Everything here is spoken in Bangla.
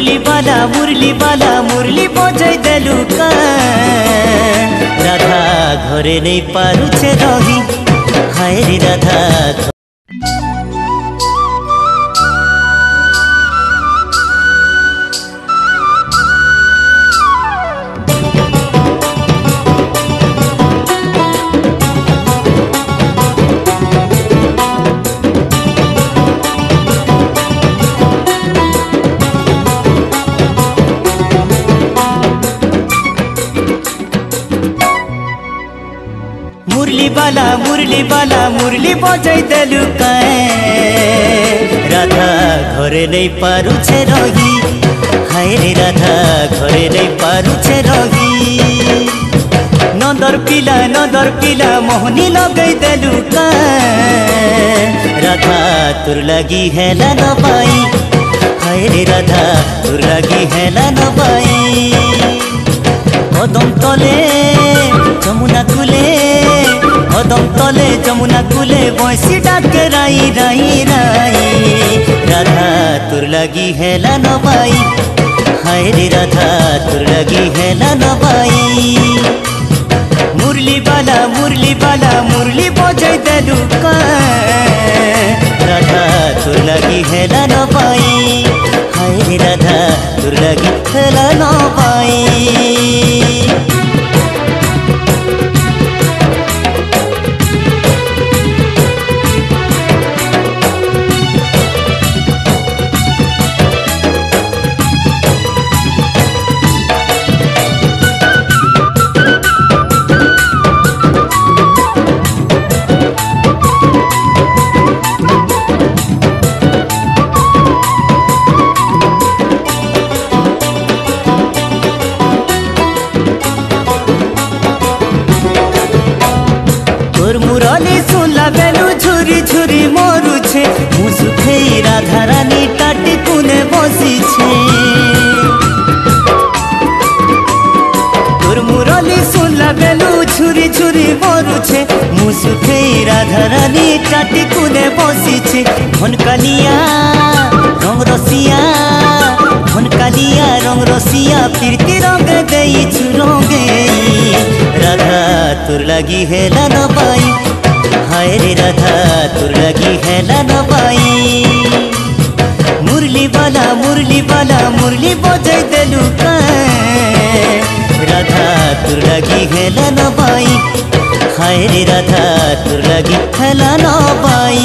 মুরলি বালা মুরলি বালা মুরলি বজাই দেলু রাধা ঘরে নেই পারুছে রহি হায় রাধা বালা মুরলি বালা মুরলি বজাই দেলু রাধা ঘরে নেই পারুছে রহি হায় রে রাধা ঘরে নেই পারুছে রহি নদর পিলা নদর পিলা মোহনী লগাই দেলু রাধা তোর লাগি হেলা নবাই হায় রে রাধা তোর লাগি হেলা নবাই কদম তলে কদম তলে যমুনা কুলে বয়সি ডাকে রাই রাই রাই রাধা তোর লাগি হেলা নবাই হায় রে রাধা তোর লাগি হেলা নবাই মুরলি বালা মুরলি বালা মুরলি বজাই দেলু রাধা তোর লাগি হেলা নবাই হায় রে রাধা তোর লাগি হেলা ঝুরি মরুছে মুসুখেই রাধা রানী টাটি কুনে বসিছে। তোর মুরলি শুনলা বেলু ঝুরি ঝুরি মরুছে মুসুখেই রাধা রানী টাটি কুনে বসিছে। ঘনকালিয়া রং রসিয়া ঘনকালিয়া রং রসিয়া, প্রীতি রঙ দেইছু রঙে। রাধা, তোর লাগি হেলা নবাই হায় রে রাধা তোর है হেলা নবাই वाला, मुरली वाला, मुरली बजाई देलू राधा तुर তোর है নবাই হায় রে রাধা তোর লাগি হেলা নবাই